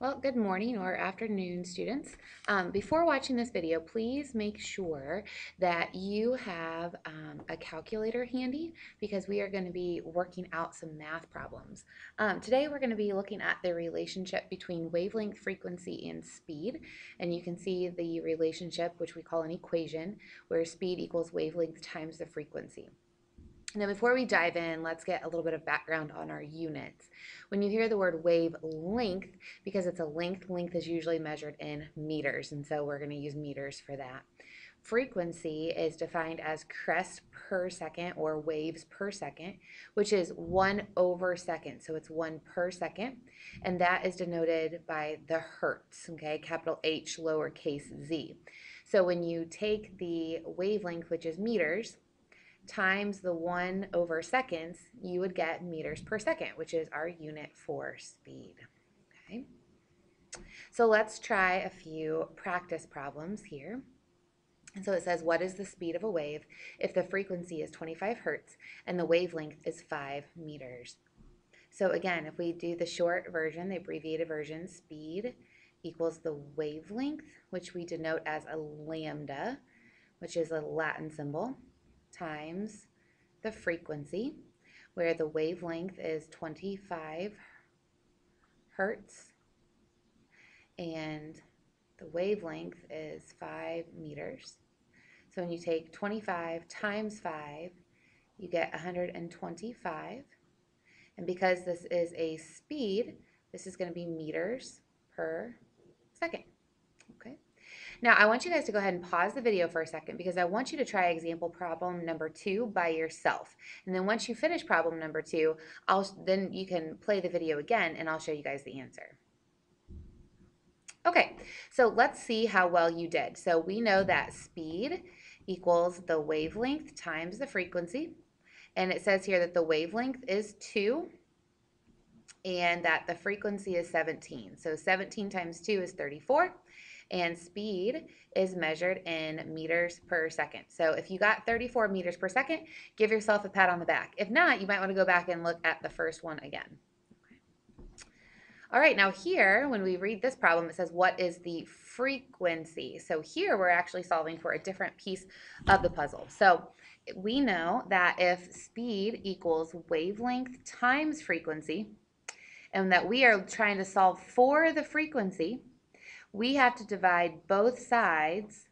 Well, good morning or afternoon, students. Um, before watching this video, please make sure that you have um, a calculator handy because we are going to be working out some math problems. Um, today we're going to be looking at the relationship between wavelength, frequency, and speed. And you can see the relationship, which we call an equation, where speed equals wavelength times the frequency. Now, before we dive in, let's get a little bit of background on our units. When you hear the word wave length, because it's a length, length is usually measured in meters, and so we're going to use meters for that. Frequency is defined as crests per second or waves per second, which is one over second. So it's one per second, and that is denoted by the hertz, okay, capital H, lowercase z. So when you take the wavelength, which is meters, times the 1 over seconds, you would get meters per second, which is our unit for speed. Okay. So let's try a few practice problems here. And so it says, what is the speed of a wave if the frequency is 25 hertz and the wavelength is 5 meters? So again, if we do the short version, the abbreviated version, speed equals the wavelength, which we denote as a lambda, which is a Latin symbol, times the frequency, where the wavelength is 25 hertz and the wavelength is 5 meters. So when you take 25 times 5, you get 125. And because this is a speed, this is going to be meters per second. Now, I want you guys to go ahead and pause the video for a second because I want you to try example problem number two by yourself. And then once you finish problem number two, I'll, then you can play the video again and I'll show you guys the answer. Okay, so let's see how well you did. So we know that speed equals the wavelength times the frequency. And it says here that the wavelength is 2 and that the frequency is 17. So 17 times 2 is 34 and speed is measured in meters per second. So if you got 34 meters per second, give yourself a pat on the back. If not, you might want to go back and look at the first one again. All right, now here, when we read this problem, it says, what is the frequency? So here we're actually solving for a different piece of the puzzle. So we know that if speed equals wavelength times frequency, and that we are trying to solve for the frequency, we have to divide both sides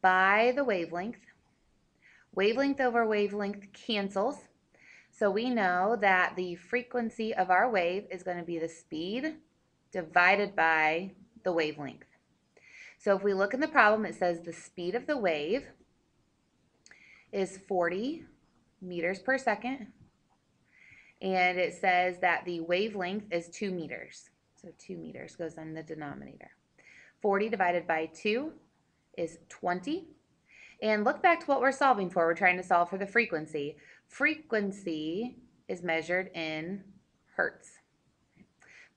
by the wavelength. Wavelength over wavelength cancels. So we know that the frequency of our wave is going to be the speed divided by the wavelength. So if we look in the problem, it says the speed of the wave is 40 meters per second. And it says that the wavelength is 2 meters. So 2 meters goes in the denominator. 40 divided by 2 is 20. And look back to what we're solving for. We're trying to solve for the frequency. Frequency is measured in hertz.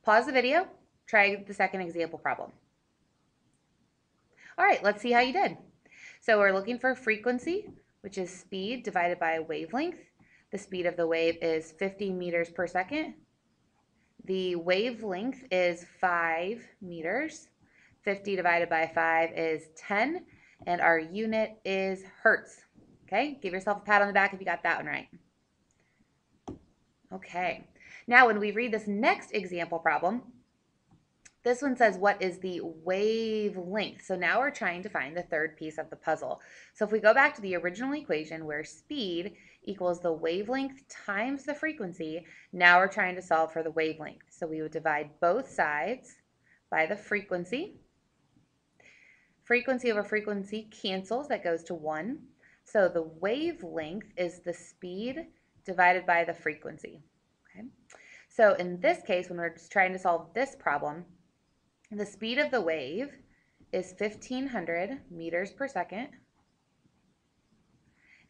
Pause the video. Try the second example problem. All right, let's see how you did. So we're looking for frequency, which is speed divided by wavelength. The speed of the wave is 50 meters per second. The wavelength is 5 meters. 50 divided by 5 is 10, and our unit is hertz. Okay, give yourself a pat on the back if you got that one right. Okay, now when we read this next example problem, this one says, what is the wavelength? So now we're trying to find the third piece of the puzzle. So if we go back to the original equation where speed equals the wavelength times the frequency, now we're trying to solve for the wavelength. So we would divide both sides by the frequency. Frequency over frequency cancels, that goes to 1. So the wavelength is the speed divided by the frequency. Okay. So in this case, when we're trying to solve this problem, the speed of the wave is 1500 meters per second.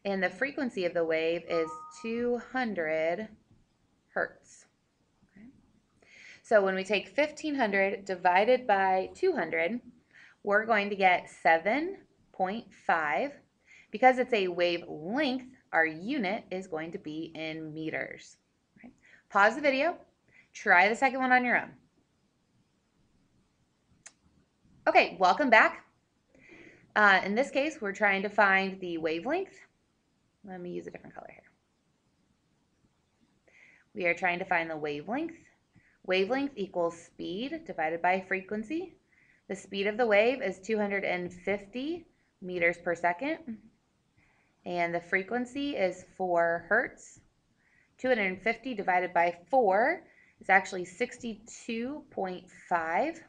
And the frequency of the wave is 200 hertz. Okay. So when we take 1500 divided by 200, we're going to get 7.5. Because it's a wavelength, our unit is going to be in meters. Right? Pause the video. Try the second one on your own. Okay, welcome back. Uh, in this case, we're trying to find the wavelength. Let me use a different color here. We are trying to find the wavelength. Wavelength equals speed divided by frequency. The speed of the wave is 250 meters per second. And the frequency is 4 hertz. 250 divided by 4 is actually 62.5.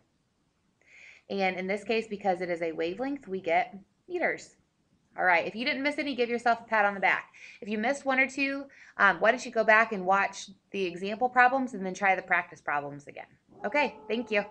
And in this case, because it is a wavelength, we get meters. All right, if you didn't miss any, give yourself a pat on the back. If you missed one or two, um, why don't you go back and watch the example problems and then try the practice problems again. Okay, thank you.